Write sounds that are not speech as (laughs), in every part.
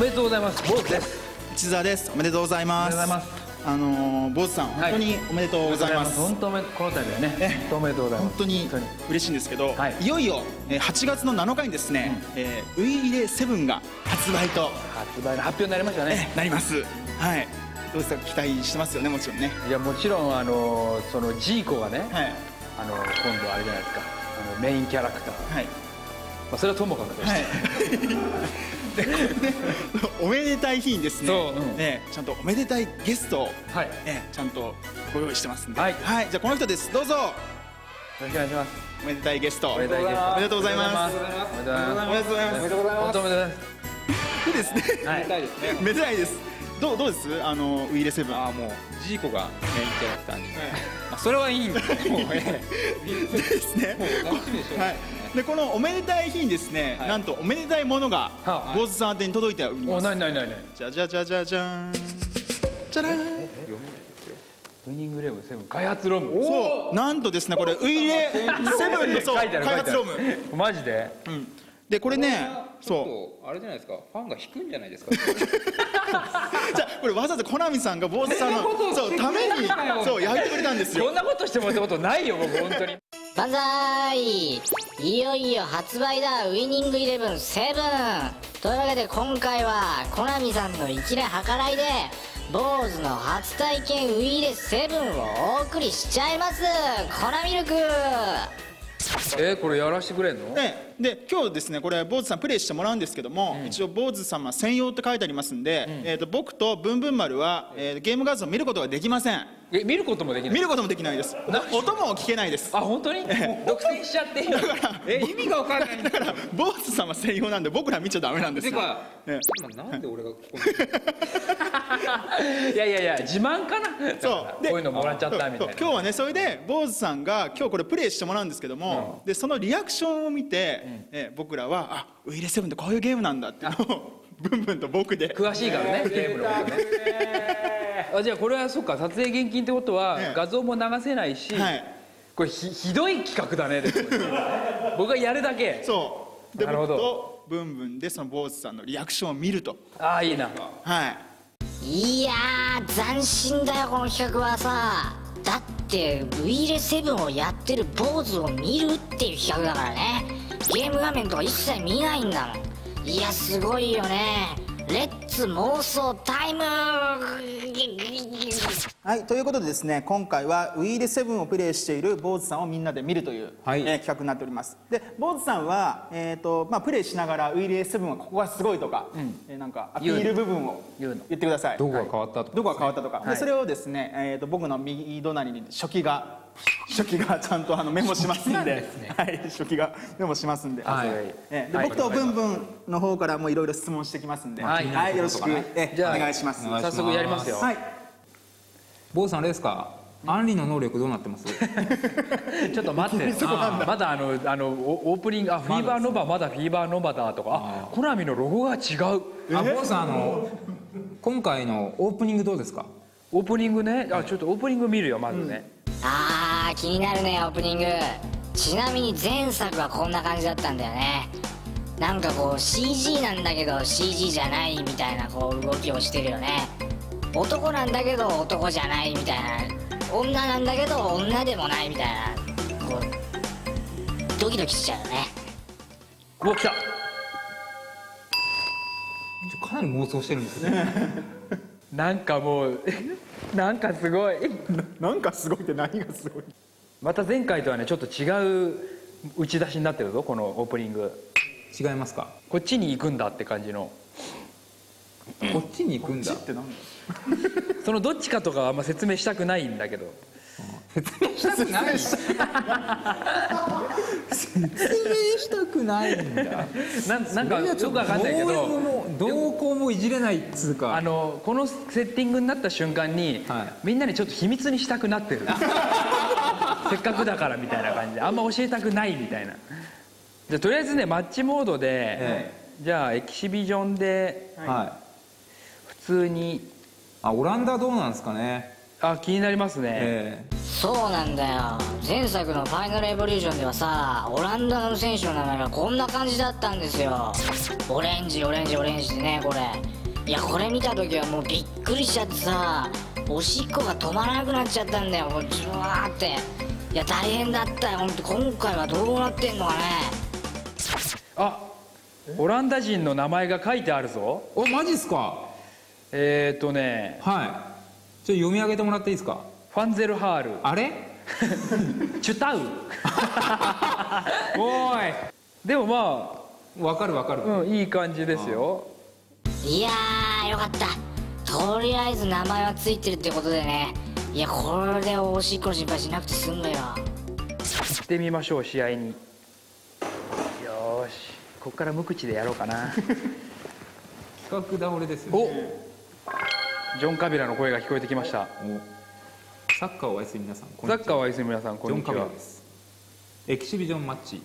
めでとうございます。坊主です。内澤です。おめでとうございます。おめでとうございます。あのー、坊主さん本当におめでとうございます、本当この度はねえ本当おめでとうございます。本当に嬉しいんですけど、はい。い、よいよえー8月の7日にですね、えーウイイレ7が発売と、発売の発表になりましたね。えーなります。はい。どうですか？期待してますよね？もちろんね。いやもちろんあのそのジーコがね、はい。あの今度あれじゃないですか。あのメインキャラクター、まはいあ、それはともかくとして、はい。(laughs) でこれねおめでたい日にですねそう。うんねちゃんとおめでたいゲストを、はい。えーちゃんとご用意してますんで。はい。じゃあこの人です。どうぞ。よろしくお願いします。おめでたいゲスト。おめでたいゲスト。おめでとうございます。おめでとうございます。おめでとうございます。本当おめでとうございます。でですね。はい。めでたいですどうどうです？あのウイイレセブン。ああもうジーコがメインキャラクターに、まあ、それはいいんだ (laughs) もうえですね。えもう楽しみでしょはい。でこのおめでたい日にですね、はい。なんとおめでたいものがは坊主さん宛てに届いておりおます。なになになにじゃじゃじゃじゃじゃーん。じゃらーんウイニングレブンセブン。開発ローム。そう。なんとですねこれウイイレセブンのそう開発ローム。マジで？うん。でこれねちょっそうとあれじゃないですか。ファンが引くんじゃないですか。(laughs) じゃあこれわざわざコナミさんが坊主さんのそうためにそう焼いてくれたんですよ。そんなことしてもらったことないよ僕本当に。万歳いよいよ発売だウイニングイレブン7というわけで今回はコナミさんの粋な計らいで坊主の初体験ウイイレ7をお送りしちゃいます。コナミルクえー、これやらしてくれんの？でで今日ですねこれ坊主さんプレイしてもらうんですけども、一応坊主様専用って書いてありますんで、えー、と僕とブンブン丸は、えーゲーム画像を見ることができませんえ見ることもできない？見ることもできないです。音も聞けないです。あ本当に？独占しちゃっていいの？え意味が分かんない。んだだから坊主様専用なんで僕ら見ちゃダメなんですよ。てかええ。今なんで俺がここに？(laughs) いやいやいや自慢かな？そう。こういうのもらっちゃったみたいな。今日はねそれで坊主さんが今日これプレイしてもらうんですけども、でそのリアクションを見て、え僕らはあウイレセブンってこういうゲームなんだっていうのをブンブンと僕で。詳しいからねゲームのことねあじゃあこれはそっか。撮影厳禁ってことはええ。画像も流せないし、はい。これひひどい企画だね。で (laughs) も僕がやるだけ。そう。でなるほど。僕とブンブンでその坊主さんのリアクションを見ると。ああいいな。はい。いやー斬新だよこの企画はさ。だってウイイレ7をやってる坊主を見るっていう企画だからね。ゲーム画面とか一切見ないんだもん。いやすごいよね。レッツ妄想タイムはい、ということでですね今回はウイイレ7をプレイしている坊主さんをみんなで見るという、はい。えー企画になっております。で坊主さんは、えーとまあ、プレイしながらウイイレ7はここがすごいとか、えーなんかアピール部分を言ってください。どこが変わったとか。どこが変わったとか、はい。でそれをですね、えー、と僕の右隣に初期が初期がちゃんとあのメモしますんで。はい、初期がメモしますんで,、はい。えーではい。僕とブンブンの方からもいろいろ質問してきますんで、はい。よろしく、えーじゃあお願いします。早速やりますよ、はい。坊さんあれですか？アンリの能力どうなってます？(laughs) ちょっと待って。(laughs) あまだあのあのオオープニングあフィーバーノバまだフィーバーノバだとか。あコナミのロゴが違う。あ坊さんあの今回のオープニングどうですか？オープニングね。あちょっとオープニング見るよまずね、あー気になるねオープニング。ちなみに前作はこんな感じだったんだよね。なんかこう CG なんだけど CG じゃないみたいなこう動きをしてるよね。男なんだけど男じゃないみたいな。女なんだけど女でもないみたいな。こうドキドキしちゃうよね。うわ来たかなり妄想してるんですね (laughs) なんかもう (laughs) なんかすごい。(laughs) なんかすごいって何がすごい？また前回とはねちょっと違う打ち出しになってるぞこのオープニング。違いますか？こっちに行くんだって感じの。こっちに行くんだ。ってなんだそのどっちかとかはあんま説明したくないんだけど説明したくない。説明したくないんだ。なんなんかよくわかんないけど。どうもどうこうもいじれないっつうか。あのこのセッティングになった瞬間に、はい。みんなにちょっと秘密にしたくなってる。(laughs) せっかくだからみたいな感じ。であんま教えたくないみたいな。じゃあとりあえずねマッチモードで、えじゃあエキシビジョンではい。普通に。あオランダどうなんですかねあ気になりますね、ええ。そうなんだよ。前作の「ファイナルエボリューション」ではさオランダの選手の名前がこんな感じだったんですよ。オレンジオレンジオレンジってねこれ。いやこれ見た時はもうびっくりしちゃってさおしっこが止まらなくなっちゃったんだよ。もうジュワーって。いや大変だったよ。ほんと今回はどうなってんのかね。あオランダ人の名前が書いてあるぞ。おマジっすか？えっ、ー、とねはいちょっと読み上げてもらっていいですか？ファンゼルハール。あれ？(laughs) チュタウ。おーい。でもまわかるわかる、あうんいい感じですよ。いやーよかった。とりあえず名前はついてるってことでね。いやこれでおしっこの心配しなくて済むよ。行ってみましょう試合に。よーし。こっから無口でやろうかな。(laughs) 企画倒れですよ、おね、ジョン・カビラの声が聞こえてきました。おサッカーを愛する皆さんこんサッにちは。カーを愛する皆さんこジョン・んにちは。カビラです。エキシビジョンマッチ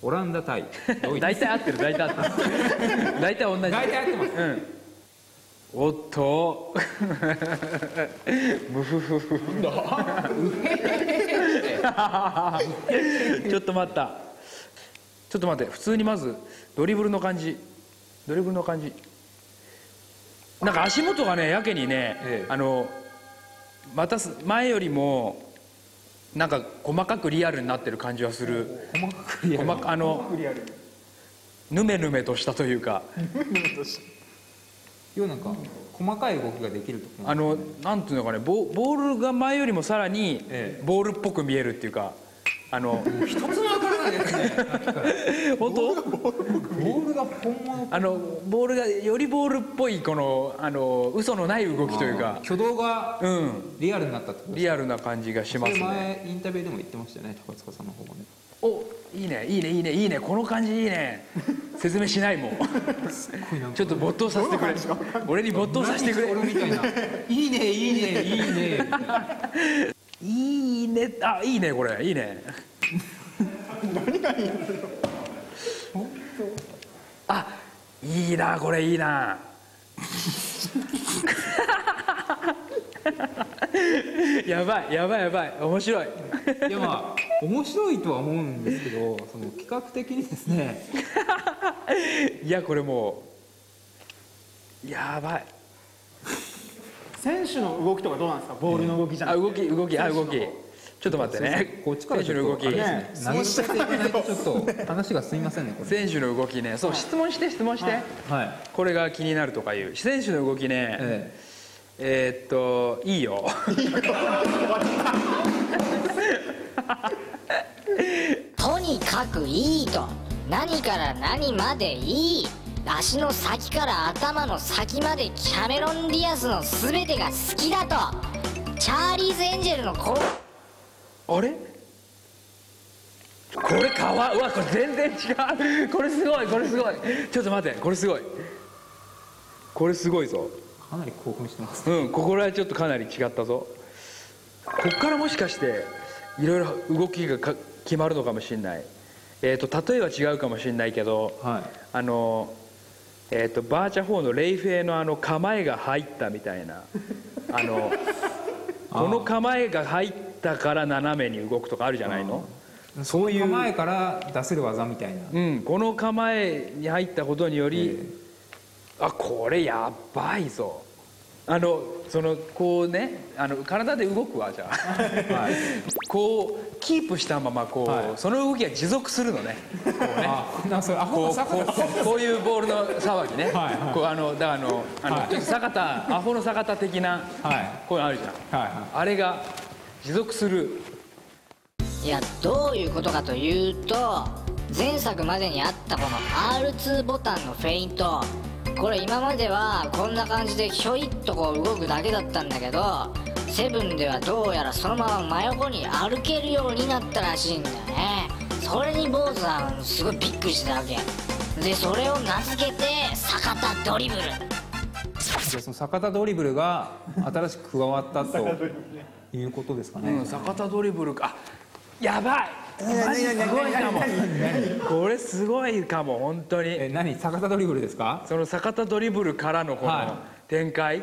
オランダ対ドイツ。(laughs) 大体合ってる大体合ってる大体同じ。大体合ってます。うん。おっと。(laughs) ムフフフ。ちょっと待った。ちょっと待って。普通にまずドリブルの感じ。ドリブルの感じなんか足元がねやけにね、ええ。あのまたす前よりもなんか細かくリアルになってる感じはする。細かくリアル。細かあのぬめぬめとしたというか。要はなんか細かい動きができるとあのなんていうのかねボボールが前よりもさらにええ。ボールっぽく見えるっていうかあの一つもわからないですね本当？ボールが本物あのボールがよりボールっぽいこのあの嘘のない動きというか。挙動がうん。リアルになったってことリアルな感じがしますね。前インタビューでも言ってましたよね高塚さんの方がね。おいいねいいねいいねいいね。この感じいいね。説明しないもん。ちょっと没頭させてくれ。俺に没頭させてくれ。俺みたいな。いいねいいねいいね。みたいないいねあいいねこれいいねあいいなこれいいな。やばいやばいやばい。面白い。いやまあ面白いとは思うんですけどその企画的にですね。(laughs) いやこれもうやばい。選手の動きとかどうなんですか？ボールの動きじゃなくて。あ動き動きあ動きちょっと待ってね。こっちから選手の動き、ちょっとあれね投ちょっと話が進みませんねこれ。選手の動きね。そう質問して質問して、はい。これが気になるとかいう。選手の動きね。ええ。ーっといいよ。(laughs) とにかくいいと。何から何までいい。足の先から頭の先までキャメロン・ディアスの全てが好きだと。チャーリーズ・エンジェルのこあれ？これかわ？うわこれ全然違う。これすごいこれすごい。ちょっと待ってこれすごい。これすごいぞ。えかなり興奮してます。うんここらはちょっとかなり違ったぞ。こっからもしかしていろいろ動きがか決まるのかもしれない。えっ、と例えは違うかもしれないけどはい。あのえー、とバーチャ4のレイフェイのあの構えが入ったみたいな。あの (laughs) この構えが入ったから斜めに動くとかあるじゃないの？そういう。構えから出せる技みたいな。うん。この構えに入ったことにより、あこれやばいぞ。あのそのこうねあの体で動くわじゃあ。はい。こうキープしたままこう、はい。その動きが持続するのね。あなんかそれアホこうの坂こ田うこういうボールの騒ぎね、はいはい。こうあのだからあのあの、はい。ちょっと坂田アホの坂田的な、はい。こういうのあるじゃん。はいはあれが持続する。いやどういうことかというと前作までにあったこの R2 ボタンのフェイント。これ今まではこんな感じでひょいっとこう動くだけだったんだけどセブンではどうやらそのまま真横に歩けるようになったらしいんだよね。それに坊主はすごいびっくりしてたわけ。でそれを名付けて坂田ドリブル。じゃあその坂田ドリブルが新しく加わったと (laughs) いうことですかね、うん、坂田ドリブルか。あやばい。マジすごいかもこれすごいかも本当えに何？逆田ドリブルですか？その坂田ドリブルからのこのは展開？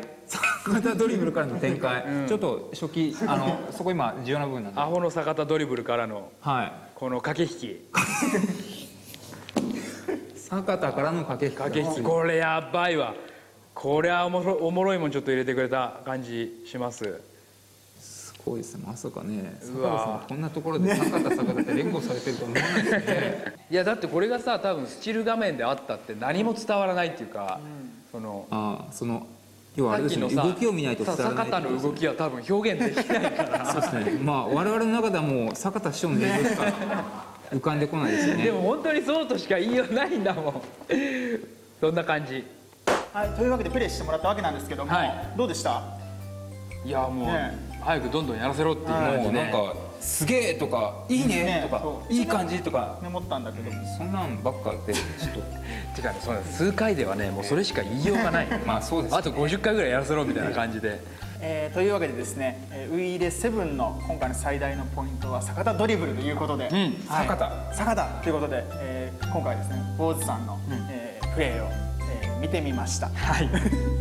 逆田ドリブルからの展開、ちょっと初期あの (laughs) そこ今重要な部分なんで。アホの坂田ドリブルからのはい。この駆け引き。(laughs) 坂田からの駆け引き駆け引き。これやばいわこれはおもろおもろいもんちょっと入れてくれた感じします。すごいですね。まさかね。うわ坂田さんこんなところで坂田坂田って連呼されてるとは思わないですね。(laughs) いやだってこれがさ多分スチール画面であったって何も伝わらないっていうか、そのああその要はあれですね。動きを見ないと伝わらないさ坂田の動きは多分表現できないから。(laughs) そうですね。まあ我々の中ではもう坂田師匠の映像しか浮かんでこないですよね。でも本当にそうとしか言いようないんだもん。そんな感じはい、というわけでプレイしてもらったわけなんですけども、はい。どうでした？いやもう、ね。早くどんどんやらせろっていうも感じねうなんかすげえとかいいねね。とかそう。いい感じとか。メモったんだけどそんなんばっかでちょっと。(laughs) てかねそ数回ではねもうそれしか言いようがない。(laughs) まあそうですあと50回ぐらいやらせろみたいな感じで。(laughs) えーというわけでですね、えーウイイレ7の今回の最大のポイントは坂田ドリブルということで、はい。坂田。坂田ということで、えー今回ですね坊主さんの、えープレーを、えー見てみました。はい